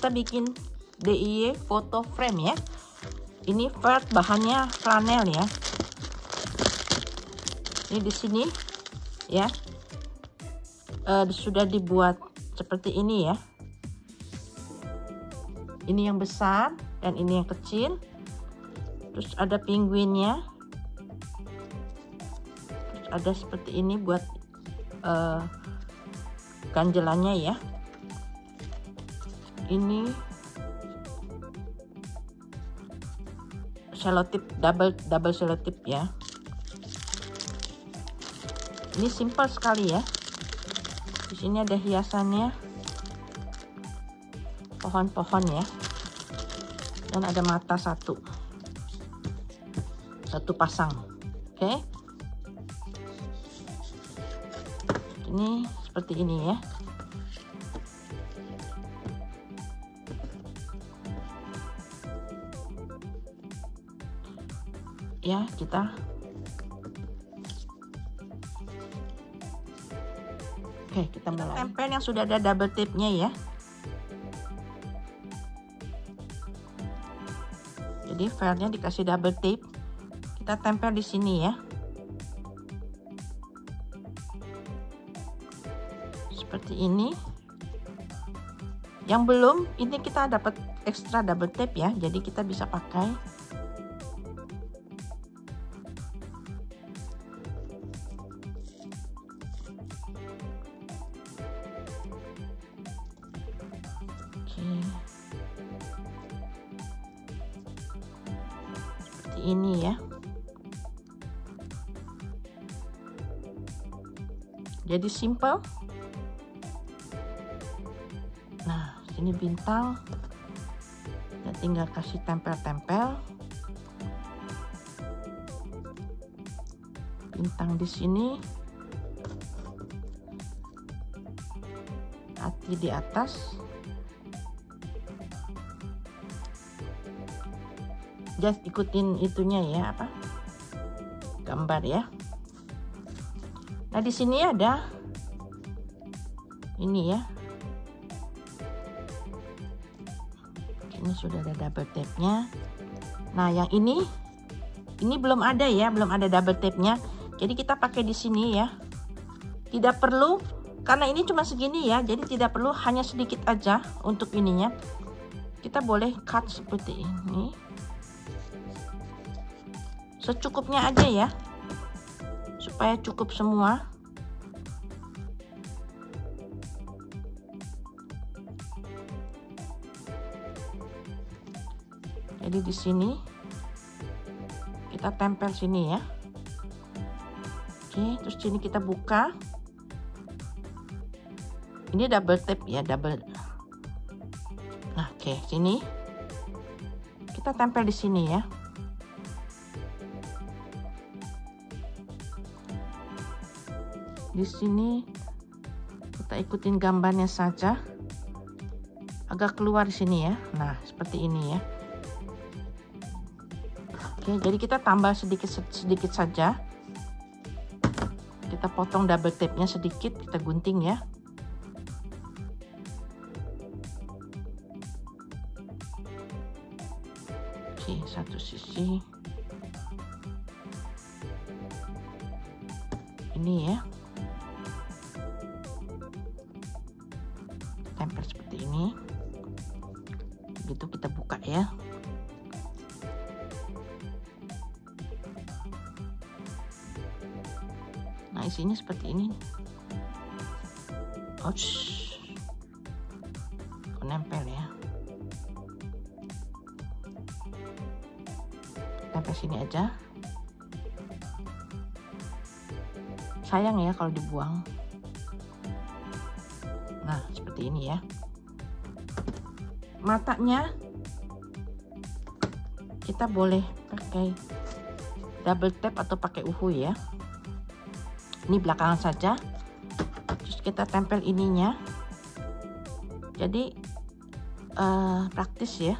kita bikin DIY foto frame ya. Ini felt bahannya flanel ya. Ini di sini ya. Uh, sudah dibuat seperti ini ya. Ini yang besar dan ini yang kecil. Terus ada penguinnya. Terus ada seperti ini buat uh, ganjelannya ya. Ini selotip double double selotip ya. Ini simple sekali ya. Di sini ada hiasannya. Pohon-pohon ya. Dan ada mata satu. Satu pasang. Oke. Okay. ini seperti ini ya ya kita. Oke kita mulai. tempel yang sudah ada double tape-nya ya. Jadi filenya dikasih double tape. Kita tempel di sini ya. Seperti ini. Yang belum ini kita dapat ekstra double tape ya. Jadi kita bisa pakai seperti ini ya. Jadi simple. Nah ini bintang kita tinggal kasih tempel-tempel. Bintang di sini. Hati di atas just ikutin itunya ya apa? Gambar ya. Nah di sini ada ini ya. Ini sudah ada double tape nya nah yang ini ini belum ada ya belum ada double tape nya jadi kita pakai di sini ya. Tidak perlu karena ini cuma segini ya jadi tidak perlu hanya sedikit aja untuk ininya. Kita boleh cut seperti ini secukupnya aja ya. Supaya cukup semua. Jadi di sini kita tempel sini ya. Oke terus sini kita buka. Ini double tape ya double. Nah oke sini. Kita tempel di sini ya di sini. Kita ikutin gambarnya saja. Agak keluar di sini ya. Nah seperti ini ya. Oke jadi kita tambah sedikit sedikit saja. Kita potong double tape nya sedikit kita gunting ya. Oke satu sisi. Ini ya tempel seperti ini. Begitu kita buka ya. Nah isinya seperti ini. Ouch. Nempel ya. Tempel sini aja. Sayang ya kalau dibuang Nah, seperti ini ya. Matanya kita boleh pakai double tap atau pakai uhu ya. Ini belakangan saja. Terus kita tempel ininya. Jadi uh, praktis ya.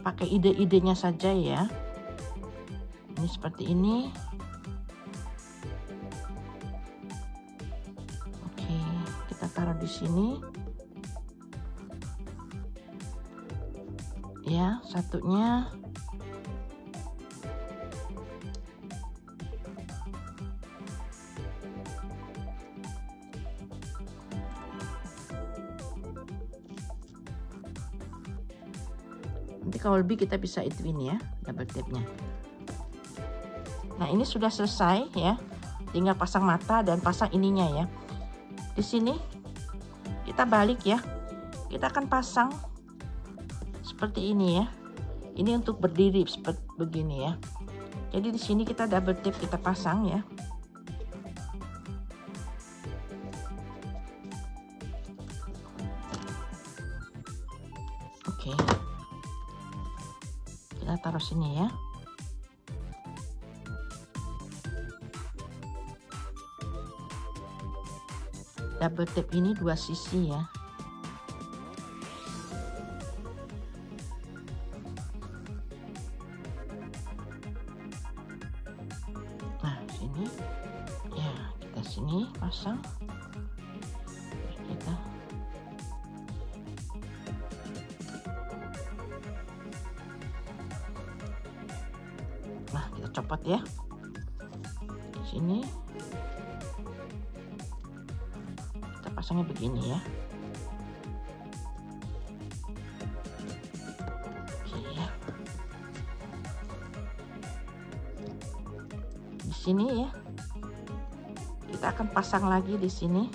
Pakai ide-idenya saja ya. Ini seperti ini. di sini. Ya satunya. Nanti kalau lebih kita bisa ituin ya double tapnya nah ini sudah selesai ya. Tinggal pasang mata dan pasang ininya ya. Di sini kita balik ya. Kita akan pasang seperti ini ya. Ini untuk berdiri seperti begini ya. Jadi di sini kita double tape kita pasang ya. Oke. Kita taruh sini ya double tape ini dua sisi ya. Nah sini. Ya kita sini pasang. Kita. Nah kita copot ya. Sini pasangnya begini ya. Di sini ya. Kita akan pasang lagi di sini.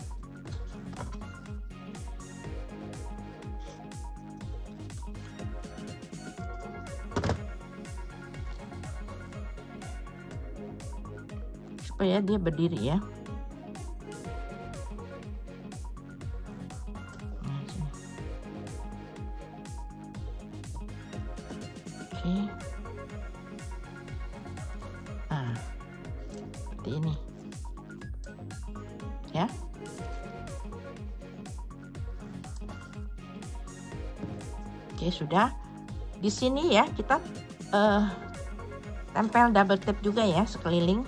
Supaya dia berdiri ya. Nah, seperti ini. Ya. Oke, sudah. Di sini ya kita uh, tempel double tape juga ya sekeliling.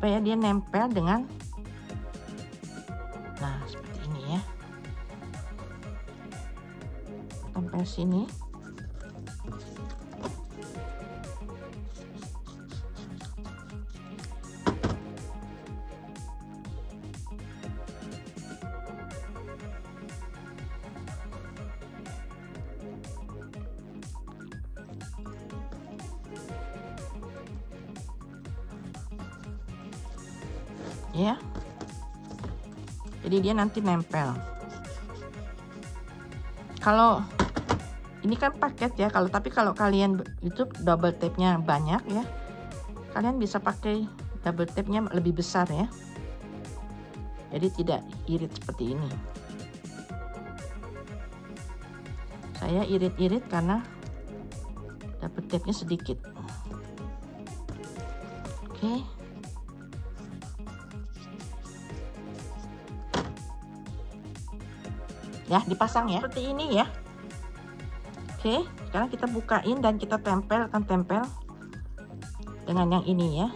supaya dia nempel dengan tempel sini. Ya. Jadi dia nanti nempel. Kalau ini kan paket ya kalau tapi kalau kalian itu double tape nya banyak ya kalian bisa pakai double tape nya lebih besar ya. Jadi tidak irit seperti ini. Saya irit-irit karena double tape nya sedikit. Oke. Ya dipasang ya. Seperti ini ya oke sekarang kita bukain dan kita tempel akan tempel dengan yang ini ya.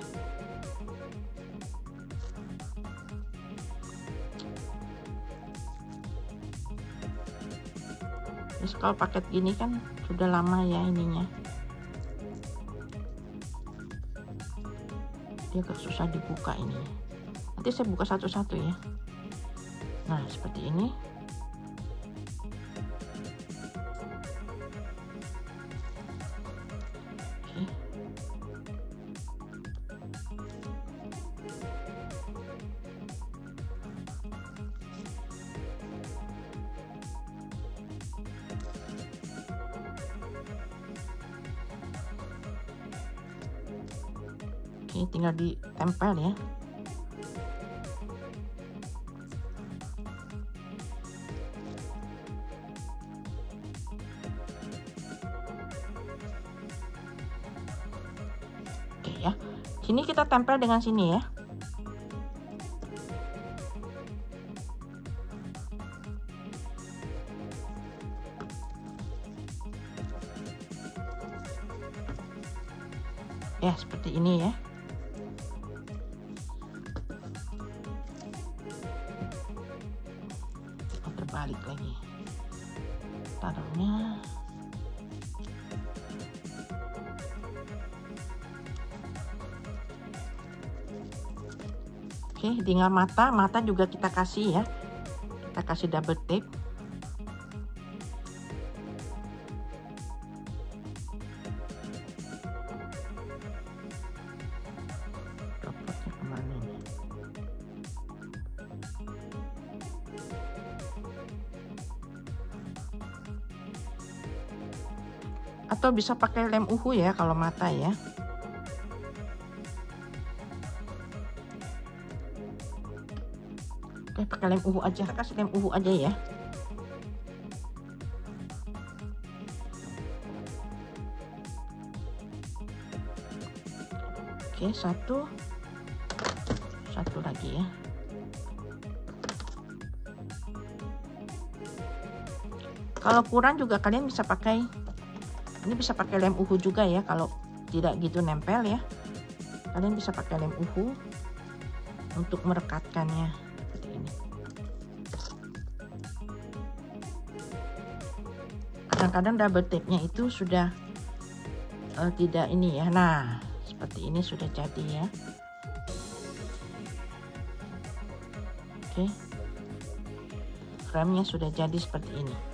Terus kalau paket gini kan sudah lama ya ininya. Dia agak susah dibuka ini. Nanti saya buka satu-satu ya. Nah seperti ini Oke, tinggal ditempel ya. Oke ya. Sini kita tempel dengan sini ya. Ya, seperti ini ya. Lagi taruhnya Oke, tinggal mata, mata juga kita kasih ya. Kita kasih double tape. Atau bisa pakai lem uhu ya kalau mata ya. Oke pakai lem uhu aja. Kasih lem uhu aja ya. Oke satu. Satu lagi ya. Kalau kurang juga kalian bisa pakai ini bisa pakai lem uhu juga ya kalau tidak gitu nempel ya. Kalian bisa pakai lem uhu untuk merekatkannya. Seperti ini. Kadang-kadang double tape nya itu sudah uh, tidak ini ya. Nah seperti ini sudah jadi ya. Oke. Frame nya sudah jadi seperti ini